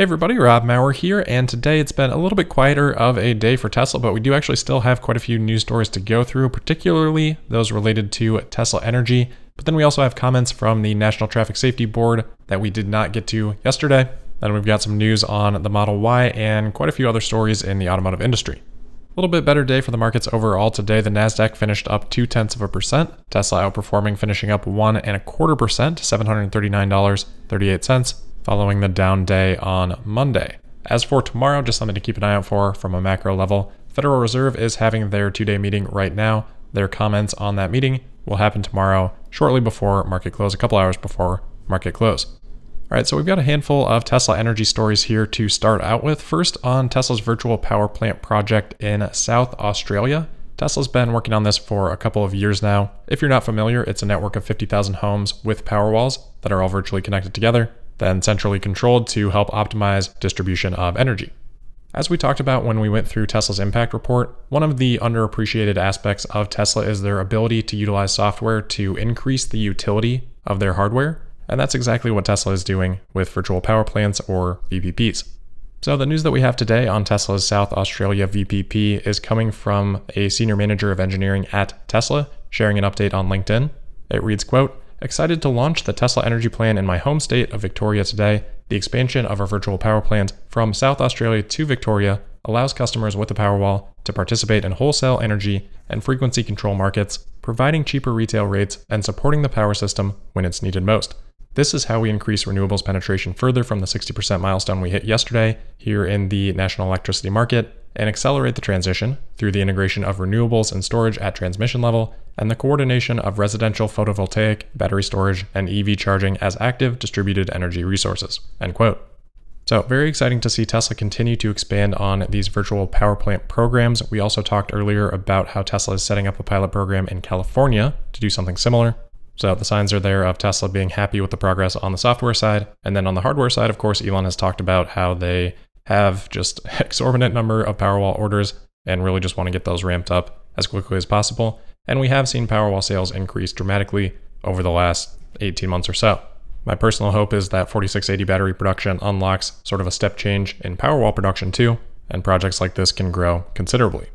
Hey everybody, Rob Maurer here, and today it's been a little bit quieter of a day for Tesla, but we do actually still have quite a few news stories to go through, particularly those related to Tesla Energy. But then we also have comments from the National Traffic Safety Board that we did not get to yesterday. Then we've got some news on the Model Y and quite a few other stories in the automotive industry. A little bit better day for the markets overall today. The Nasdaq finished up two tenths of a percent. Tesla outperforming, finishing up one and a quarter percent, seven hundred thirty-nine dollars thirty-eight cents following the down day on Monday. As for tomorrow, just something to keep an eye out for from a macro level. Federal Reserve is having their two day meeting right now. Their comments on that meeting will happen tomorrow, shortly before market close, a couple hours before market close. All right, so we've got a handful of Tesla energy stories here to start out with. First, on Tesla's virtual power plant project in South Australia. Tesla's been working on this for a couple of years now. If you're not familiar, it's a network of 50,000 homes with Powerwalls that are all virtually connected together then centrally controlled to help optimize distribution of energy. As we talked about when we went through Tesla's impact report, one of the underappreciated aspects of Tesla is their ability to utilize software to increase the utility of their hardware, and that's exactly what Tesla is doing with virtual power plants or VPPs. So, the news that we have today on Tesla's South Australia VPP is coming from a senior manager of engineering at Tesla sharing an update on LinkedIn. It reads, quote, Excited to launch the Tesla Energy Plan in my home state of Victoria today. The expansion of our virtual power plant from South Australia to Victoria allows customers with the Powerwall to participate in wholesale energy and frequency control markets, providing cheaper retail rates and supporting the power system when it's needed most. This is how we increase renewables penetration further from the 60% milestone we hit yesterday here in the national electricity market and accelerate the transition through the integration of renewables and storage at transmission level and the coordination of residential photovoltaic, battery storage, and EV charging as active distributed energy resources. End quote. So, very exciting to see Tesla continue to expand on these virtual power plant programs. We also talked earlier about how Tesla is setting up a pilot program in California to do something similar. So, the signs are there of Tesla being happy with the progress on the software side. And then on the hardware side, of course, Elon has talked about how they have just exorbitant number of Powerwall orders and really just want to get those ramped up as quickly as possible. And we have seen Powerwall sales increase dramatically over the last 18 months or so. My personal hope is that 4680 battery production unlocks sort of a step change in Powerwall production too, and projects like this can grow considerably.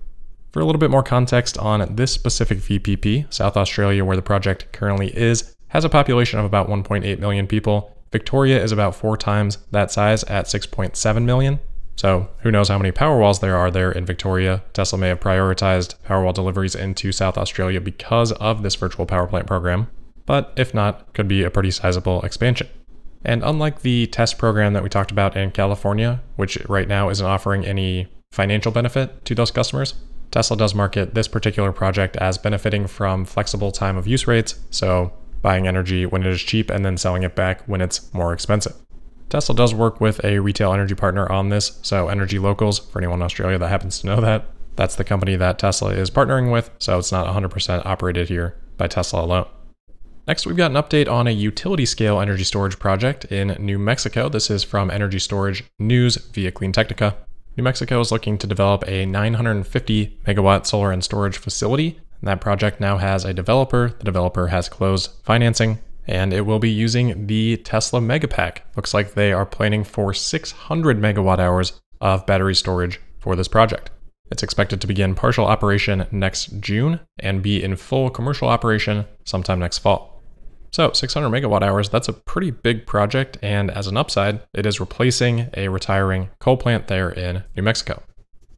For a little bit more context on this specific VPP, South Australia, where the project currently is, has a population of about 1.8 million people Victoria is about four times that size at 6.7 million. So who knows how many Powerwalls there are there in Victoria. Tesla may have prioritized Powerwall deliveries into South Australia because of this virtual power plant program, but if not, could be a pretty sizable expansion. And unlike the test program that we talked about in California, which right now isn't offering any financial benefit to those customers, Tesla does market this particular project as benefiting from flexible time of use rates, so buying energy when it is cheap and then selling it back when it's more expensive. Tesla does work with a retail energy partner on this, so Energy Locals, for anyone in Australia that happens to know that, that's the company that Tesla is partnering with, so it's not 100% operated here by Tesla alone. Next, we've got an update on a utility scale energy storage project in New Mexico. This is from Energy Storage News via Clean Technica. New Mexico is looking to develop a 950 megawatt solar and storage facility that project now has a developer. The developer has closed financing and it will be using the Tesla Megapack. Looks like they are planning for 600 megawatt hours of battery storage for this project. It's expected to begin partial operation next June and be in full commercial operation sometime next fall. So, 600 megawatt hours, that's a pretty big project, and as an upside, it is replacing a retiring coal plant there in New Mexico.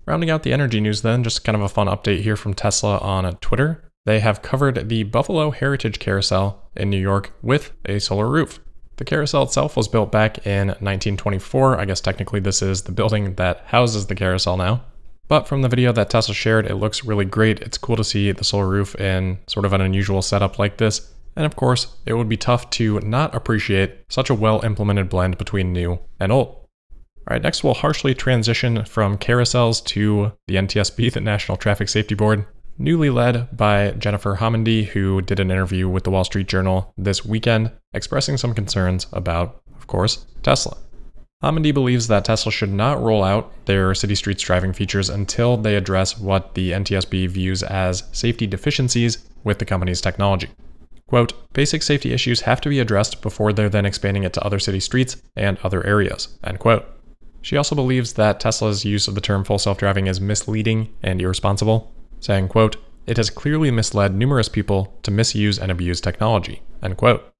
Rounding out the energy news, then, just kind of a fun update here from Tesla on Twitter. They have covered the Buffalo Heritage Carousel in New York with a solar roof. The carousel itself was built back in 1924. I guess technically this is the building that houses the carousel now. But from the video that Tesla shared, it looks really great. It's cool to see the solar roof in sort of an unusual setup like this. And of course, it would be tough to not appreciate such a well implemented blend between new and old. All right, next we'll harshly transition from carousels to the NTSB, the National Traffic Safety Board, newly led by Jennifer Homendy, who did an interview with the Wall Street Journal this weekend, expressing some concerns about, of course, Tesla. Homendy believes that Tesla should not roll out their city streets driving features until they address what the NTSB views as safety deficiencies with the company's technology. Quote, basic safety issues have to be addressed before they're then expanding it to other city streets and other areas, end quote. She also believes that Tesla's use of the term full self-driving is misleading and irresponsible, saying, quote, it has clearly misled numerous people to misuse and abuse technology, end quote.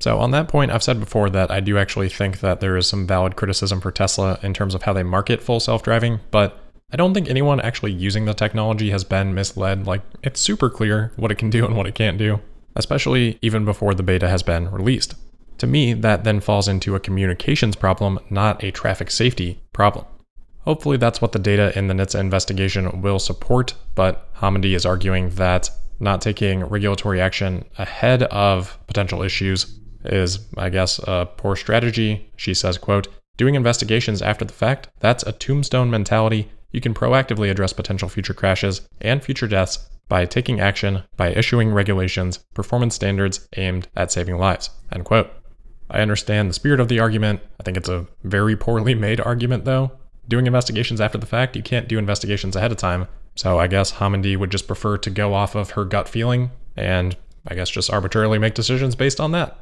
So, on that point, I've said before that I do actually think that there is some valid criticism for Tesla in terms of how they market full self driving, but I don't think anyone actually using the technology has been misled. Like, it's super clear what it can do and what it can't do, especially even before the beta has been released. To me, that then falls into a communications problem, not a traffic safety problem. Hopefully, that's what the data in the NHTSA investigation will support, but Homendy is arguing that not taking regulatory action ahead of potential issues is, I guess, a poor strategy. She says, quote, doing investigations after the fact, that's a tombstone mentality. You can proactively address potential future crashes and future deaths by taking action by issuing regulations, performance standards aimed at saving lives. End quote. I understand the spirit of the argument. I think it's a very poorly made argument, though. Doing investigations after the fact, you can't do investigations ahead of time. So I guess Homendy would just prefer to go off of her gut feeling and I guess just arbitrarily make decisions based on that.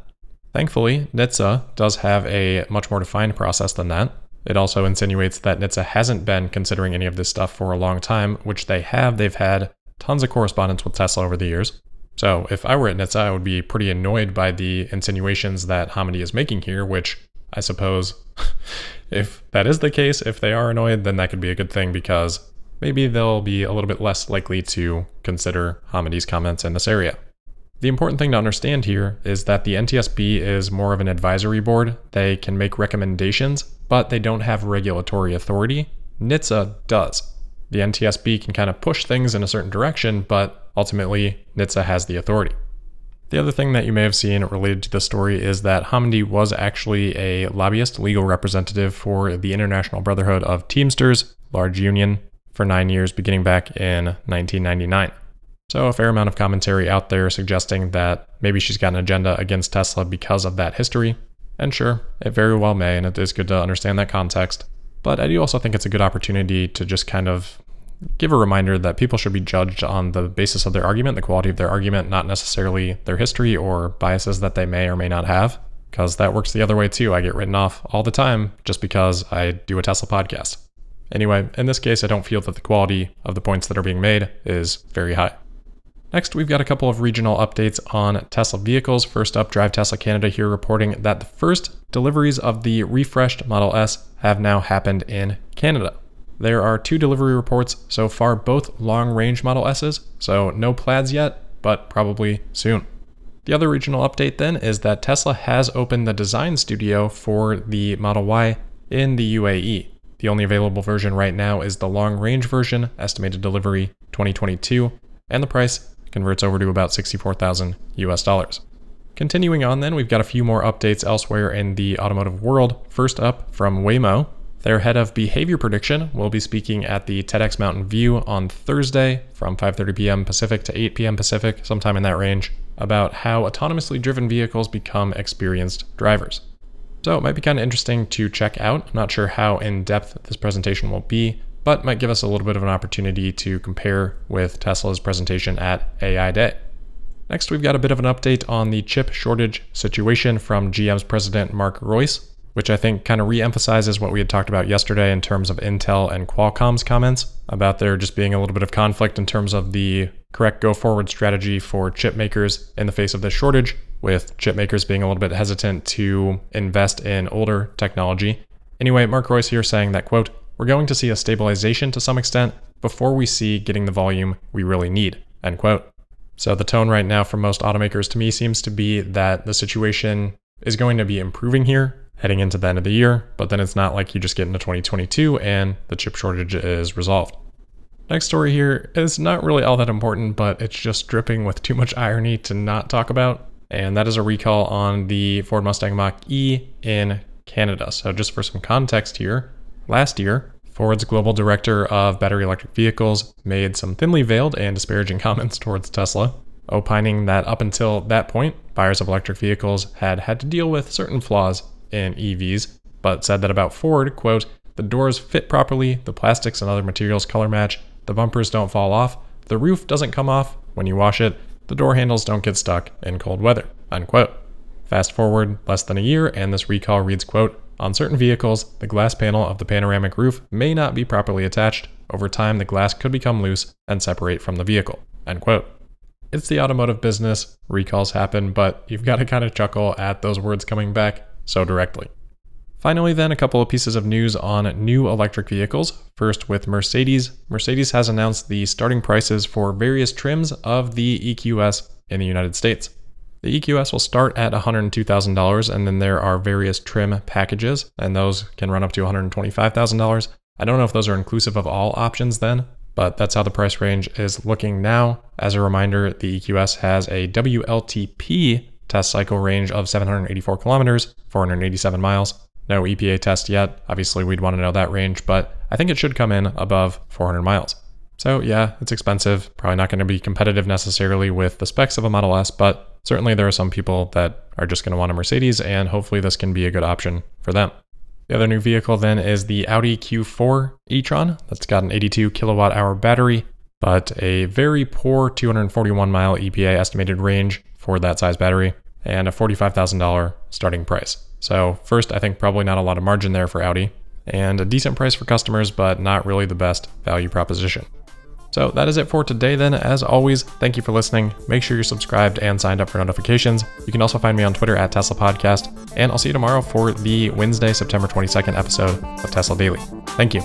Thankfully, NHTSA does have a much more defined process than that. It also insinuates that NHTSA hasn't been considering any of this stuff for a long time, which they have. They've had tons of correspondence with Tesla over the years. So if I were at NHTSA, I would be pretty annoyed by the insinuations that Homendy is making here, which I suppose if that is the case, if they are annoyed, then that could be a good thing because maybe they'll be a little bit less likely to consider Homendy's comments in this area. The important thing to understand here is that the NTSB is more of an advisory board. They can make recommendations, but they don't have regulatory authority. NHTSA does. The NTSB can kind of push things in a certain direction, but ultimately, NHTSA has the authority. The other thing that you may have seen related to the story is that Homendy was actually a lobbyist, legal representative for the International Brotherhood of Teamsters, large union, for nine years beginning back in 1999. So, a fair amount of commentary out there suggesting that maybe she's got an agenda against Tesla because of that history. And sure, it very well may, and it is good to understand that context. But I do also think it's a good opportunity to just kind of give a reminder that people should be judged on the basis of their argument, the quality of their argument, not necessarily their history or biases that they may or may not have, because that works the other way too. I get written off all the time just because I do a Tesla podcast. Anyway, in this case, I don't feel that the quality of the points that are being made is very high. Next, we've got a couple of regional updates on Tesla vehicles. First up, Drive Tesla Canada here reporting that the first deliveries of the refreshed Model S have now happened in Canada. There are two delivery reports so far, both long range Model S's, so no plaids yet, but probably soon. The other regional update then is that Tesla has opened the design studio for the Model Y in the UAE. The only available version right now is the long range version, estimated delivery 2022, and the price converts over to about 64,000 US dollars. Continuing on, then, we've got a few more updates elsewhere in the automotive world. First up, from Waymo, their head of behavior prediction will be speaking at the TEDx Mountain View on Thursday from 5:30 p.m. Pacific to 8 p.m. Pacific, sometime in that range, about how autonomously driven vehicles become experienced drivers. So it might be kind of interesting to check out. I'm not sure how in depth this presentation will be, but might give us a little bit of an opportunity to compare with Tesla's presentation at AI Day. Next, we've got a bit of an update on the chip shortage situation from GM's president Mark Reuss, which I think kind of re-emphasizes what we had talked about yesterday in terms of Intel and Qualcomm's comments about there just being a little bit of conflict in terms of the correct go-forward strategy for chip makers in the face of this shortage, with chip makers being a little bit hesitant to invest in older technology. Anyway, Mark Reuss here saying that, quote, we're going to see a stabilization to some extent before we see getting the volume we really need. End quote. So the tone right now for most automakers to me seems to be that the situation is going to be improving here heading into the end of the year, but then it's not like you just get into 2022 and the chip shortage is resolved. Next story here is not really all that important, but it's just dripping with too much irony to not talk about, and that is a recall on the Ford Mustang Mach E in Canada. So, just for some context here, last year, Ford's global director of battery electric vehicles made some thinly veiled and disparaging comments towards Tesla, opining that up until that point, buyers of electric vehicles had had to deal with certain flaws in EVs, but said that about Ford, quote, the doors fit properly, the plastics and other materials color match, the bumpers don't fall off, the roof doesn't come off when you wash it, the door handles don't get stuck in cold weather, unquote. Fast forward less than a year, and this recall reads, quote, On certain vehicles, the glass panel of the panoramic roof may not be properly attached. Over time, the glass could become loose and separate from the vehicle. End quote. It's the automotive business, recalls happen, but you've got to kind of chuckle at those words coming back so directly. Finally, then, a couple of pieces of news on new electric vehicles. First, with Mercedes. Mercedes has announced the starting prices for various trims of the EQS in the United States. The EQS will start at $102,000, and then there are various trim packages, and those can run up to $125,000. I don't know if those are inclusive of all options then, but that's how the price range is looking now. As a reminder, the EQS has a WLTP test cycle range of 784 kilometers, 487 miles. No EPA test yet. Obviously, we'd want to know that range, but I think it should come in above 400 miles. So, yeah, it's expensive. Probably not going to be competitive necessarily with the specs of a Model S, but certainly there are some people that are just going to want a Mercedes, and hopefully this can be a good option for them. The other new vehicle then is the Audi Q4 e-tron. That's got an 82 kilowatt hour battery, but a very poor 241 mile EPA estimated range for that size battery and a $45,000 starting price. So, first, I think probably not a lot of margin there for Audi, and a decent price for customers, but not really the best value proposition. So that is it for today then. As always, thank you for listening. Make sure you're subscribed and signed up for notifications. You can also find me on Twitter at Tesla Podcast, and I'll see you tomorrow for the Wednesday, September 22nd episode of Tesla Daily. Thank you.